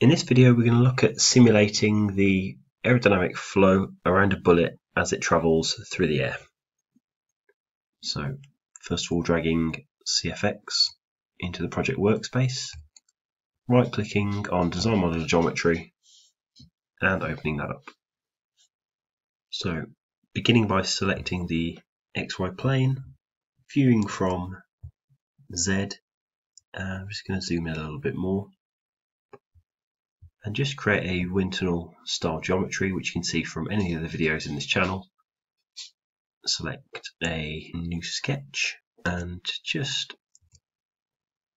In this video we're going to look at simulating the aerodynamic flow around a bullet as it travels through the air. So first of all dragging CFX into the project workspace, right clicking on design model geometry and opening that up. So beginning by selecting the XY plane, viewing from Z, uh, I'm just going to zoom in a little bit more and just create a wind tunnel style geometry which you can see from any of the videos in this channel. Select a new sketch and just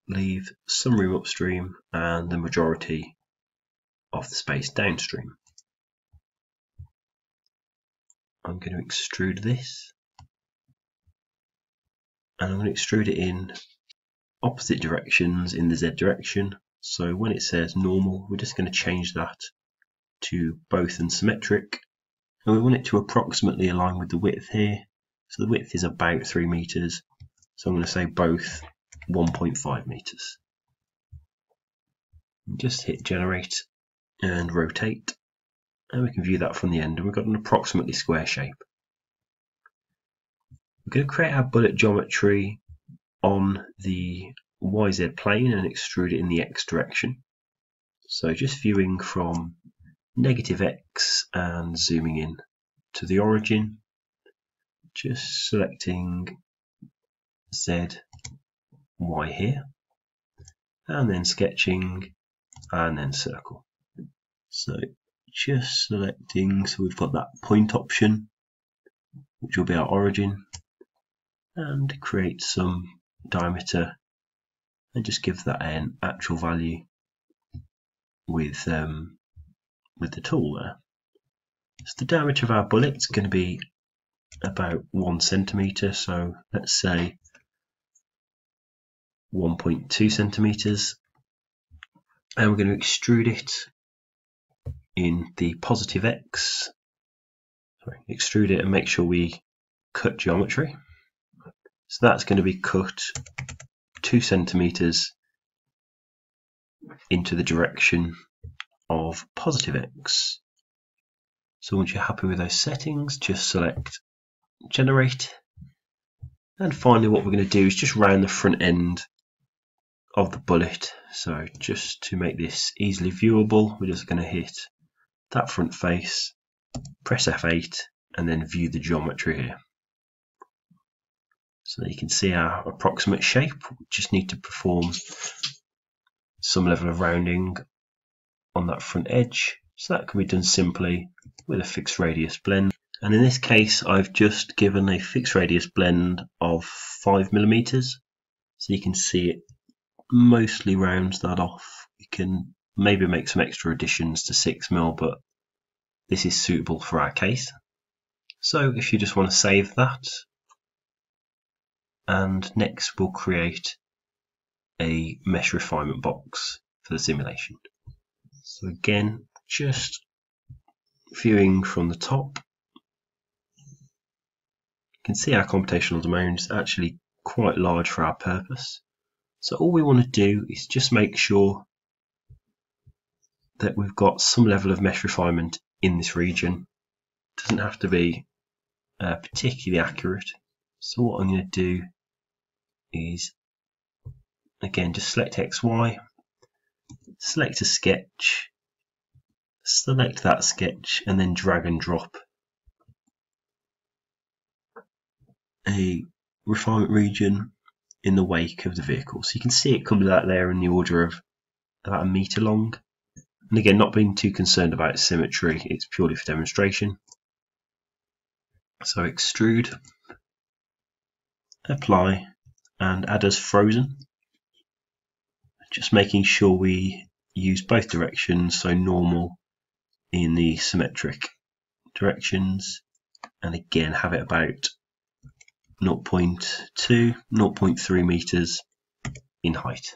leave some room upstream and the majority of the space downstream. I'm going to extrude this and I'm going to extrude it in opposite directions in the Z direction so when it says normal, we're just going to change that to both and symmetric. And we want it to approximately align with the width here. So the width is about 3 meters. So I'm going to say both 1.5 meters. Just hit generate and rotate. And we can view that from the end. And we've got an approximately square shape. We're going to create our bullet geometry on the YZ plane and extrude it in the X direction. So just viewing from negative X and zooming in to the origin, just selecting Z, Y here, and then sketching and then circle. So just selecting, so we've got that point option, which will be our origin, and create some diameter and just give that an actual value with um, with the tool there. So the diameter of our bullet is going to be about one centimeter. So let's say 1.2 centimeters, and we're going to extrude it in the positive X. Sorry, extrude it and make sure we cut geometry. So that's going to be cut two centimeters into the direction of positive x. So once you're happy with those settings, just select generate. And finally what we're going to do is just round the front end of the bullet. So just to make this easily viewable, we're just going to hit that front face, press F8 and then view the geometry here. So you can see our approximate shape. We just need to perform some level of rounding on that front edge. So that can be done simply with a fixed radius blend. And in this case, I've just given a fixed radius blend of 5 millimeters. So you can see it mostly rounds that off. You can maybe make some extra additions to 6 mil, but this is suitable for our case. So if you just want to save that, and next we'll create a mesh refinement box for the simulation. So again, just viewing from the top, you can see our computational domain is actually quite large for our purpose. So all we want to do is just make sure that we've got some level of mesh refinement in this region. It doesn't have to be uh, particularly accurate. So what I'm going to do is again just select XY, select a sketch, select that sketch and then drag and drop a refinement region in the wake of the vehicle. So you can see it comes out there in the order of about a meter long. And again, not being too concerned about symmetry, it's purely for demonstration. So extrude, apply, and add as frozen. Just making sure we use both directions, so normal in the symmetric directions, and again have it about 0.2, 0.3 meters in height.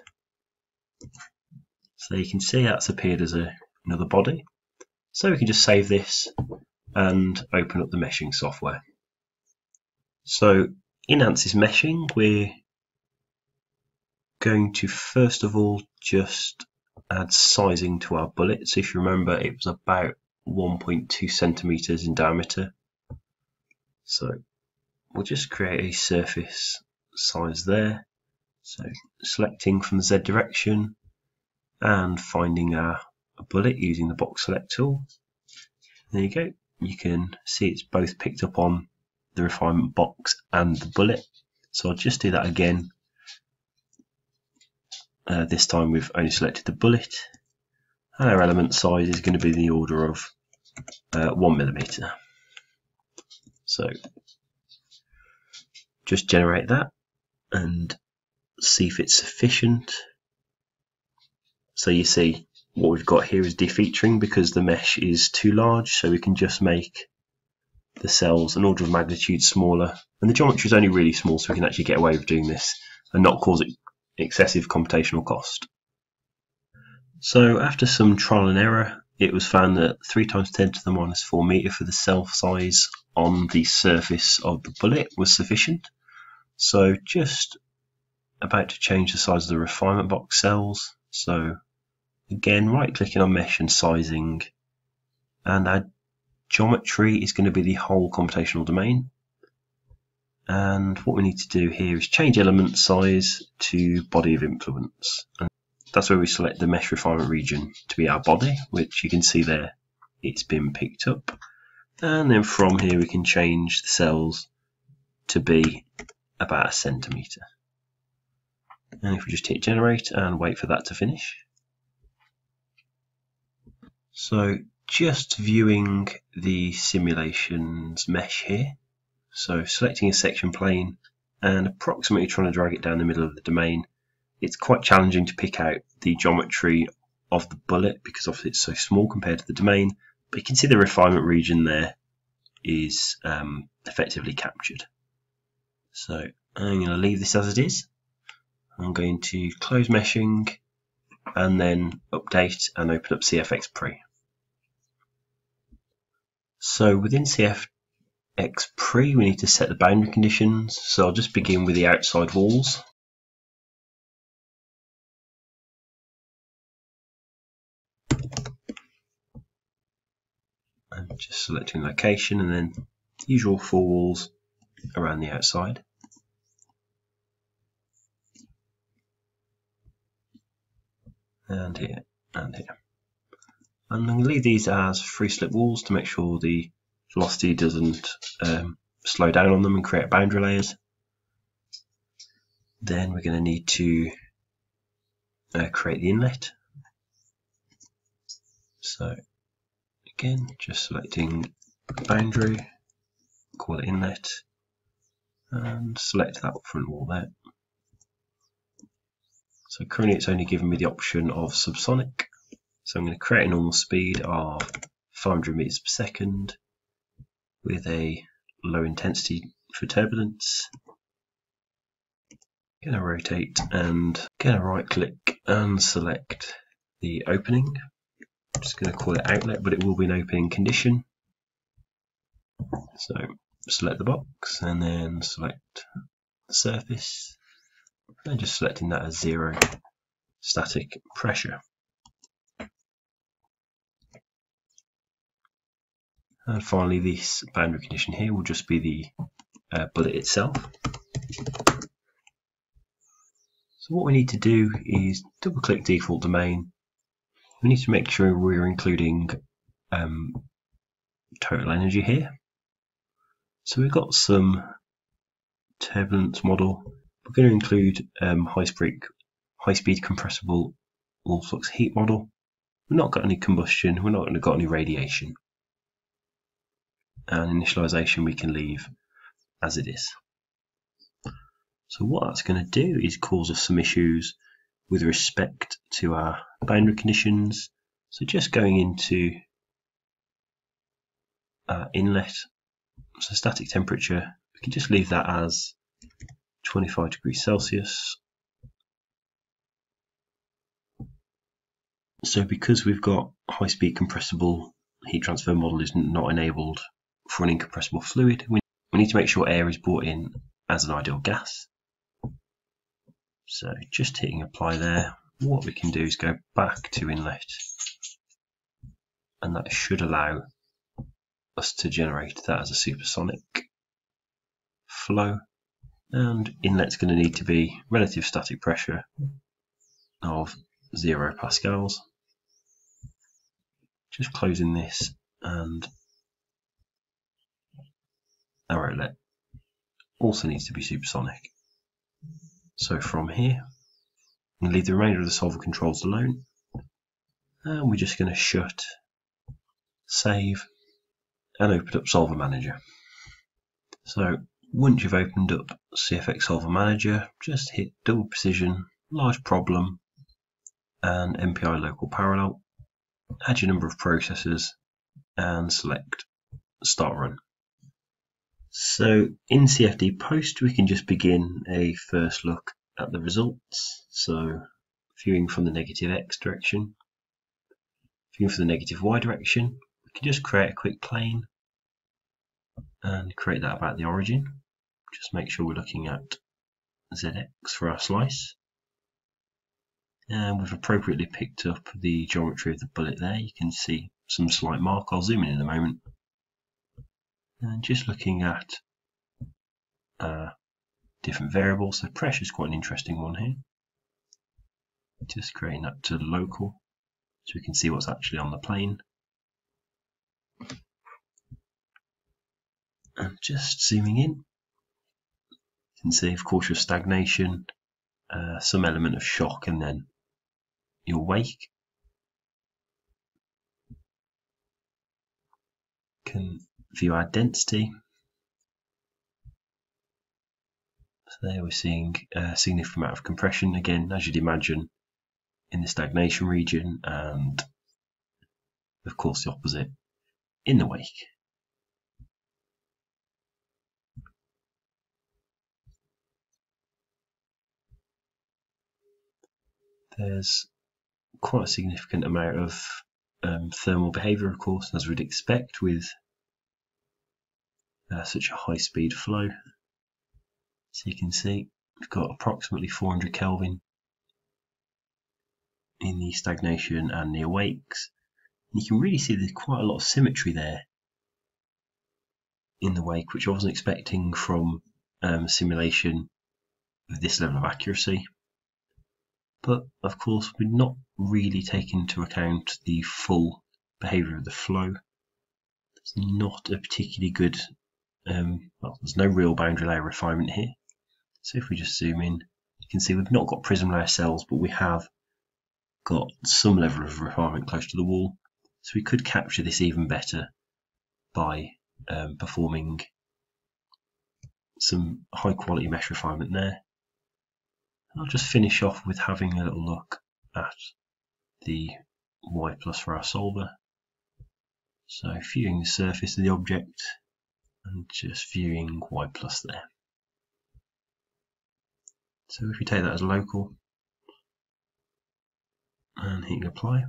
So you can see that's appeared as a, another body. So we can just save this and open up the meshing software. So in ANSYS meshing, we're going to first of all just add sizing to our bullet. So if you remember, it was about 1.2 centimeters in diameter. So we'll just create a surface size there. So selecting from the Z direction and finding our bullet using the box select tool. There you go. You can see it's both picked up on the refinement box and the bullet. So I'll just do that again. Uh, this time we've only selected the bullet. And our element size is going to be the order of uh, one millimeter. So just generate that and see if it's sufficient. So you see what we've got here is defeaturing because the mesh is too large so we can just make the cells an order of magnitude smaller and the geometry is only really small so we can actually get away with doing this and not cause it excessive computational cost. So after some trial and error it was found that 3 times 10 to the minus 4 meter for the cell size on the surface of the bullet was sufficient. So just about to change the size of the refinement box cells. So again, right clicking on mesh and sizing and our geometry is going to be the whole computational domain. And what we need to do here is change element size to body of influence. And that's where we select the mesh refinement region to be our body, which you can see there, it's been picked up. And then from here we can change the cells to be about a centimetre. And if we just hit generate and wait for that to finish. So just viewing the simulations mesh here. So selecting a section plane and approximately trying to drag it down the middle of the domain it's quite challenging to pick out the geometry of the bullet because obviously it's so small compared to the domain. But you can see the refinement region there is um, effectively captured. So I'm going to leave this as it is. I'm going to close meshing and then update and open up CFX Pre. So within CFX X pre we need to set the boundary conditions. So I'll just begin with the outside walls. and just selecting location and then usual four walls around the outside. And here, and here. And I'm going to leave these as free slip walls to make sure the velocity doesn't um, slow down on them and create boundary layers. Then we're going to need to uh, create the inlet. So again, just selecting boundary, call it inlet, and select that front wall there. So currently it's only giving me the option of subsonic. So I'm going to create a normal speed of 500 meters per second with a low intensity for turbulence. Going to rotate and going to right click and select the opening I'm just going to call it outlet, but it will be an opening condition. So select the box and then select the surface and just selecting that as zero static pressure. And finally this boundary condition here will just be the uh, bullet itself. So what we need to do is double click default domain we need to make sure we're including um, total energy here. So we've got some turbulence model. We're going to include um, high speed, high speed compressible wall flux heat model. We've not got any combustion. We're not going to got any radiation. And initialization we can leave as it is. So what that's going to do is cause us some issues with respect to our boundary conditions. So just going into uh, inlet, so static temperature, we can just leave that as 25 degrees Celsius. So because we've got high speed compressible heat transfer model is not enabled for an incompressible fluid, we need to make sure air is brought in as an ideal gas. So just hitting apply there. What we can do is go back to inlet. And that should allow us to generate that as a supersonic flow. And inlet's going to need to be relative static pressure of 0 pascals. Just closing this and our outlet also needs to be supersonic so from here I'm going to leave the remainder of the solver controls alone and we're just going to shut save and open up solver manager so once you've opened up CFX Solver Manager, just hit double precision, large problem, and MPI local parallel. Add your number of processors and select start run. So in CFD post, we can just begin a first look at the results. So viewing from the negative X direction, viewing from the negative Y direction, we can just create a quick plane and create that about the origin just make sure we're looking at ZX for our slice. And we've appropriately picked up the geometry of the bullet there. You can see some slight mark. I'll zoom in in a moment. And just looking at uh, different variables. So pressure is quite an interesting one here. Just creating that to local so we can see what's actually on the plane. And just zooming in, you can see, of course, your stagnation, uh, some element of shock, and then your wake. Can view our density. So there we're seeing a significant amount of compression, again, as you'd imagine, in the stagnation region, and of course the opposite in the wake. there's quite a significant amount of um, thermal behavior, of course, as we'd expect with uh, such a high speed flow. So you can see we've got approximately 400 Kelvin in the stagnation and the awakes. You can really see there's quite a lot of symmetry there in the wake, which I wasn't expecting from um, simulation with this level of accuracy but of course we're not really taking into account the full behavior of the flow. It's not a particularly good, um, well, there's no real boundary layer refinement here. So if we just zoom in, you can see we've not got prism layer cells, but we have got some level of refinement close to the wall. So we could capture this even better by um, performing some high quality mesh refinement there. I'll just finish off with having a little look at the y plus for our solver. So viewing the surface of the object and just viewing y plus there. So if we take that as local and hitting apply,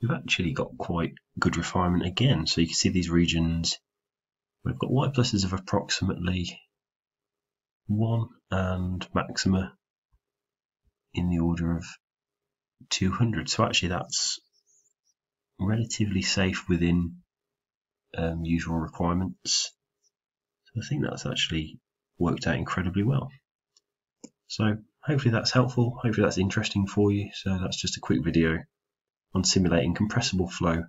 we've actually got quite good refinement again. So you can see these regions, we've got y pluses of approximately 1 and maxima in the order of 200. So actually that's relatively safe within um, usual requirements. So I think that's actually worked out incredibly well. So hopefully that's helpful, hopefully that's interesting for you. So that's just a quick video on simulating compressible flow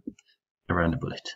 around a bullet.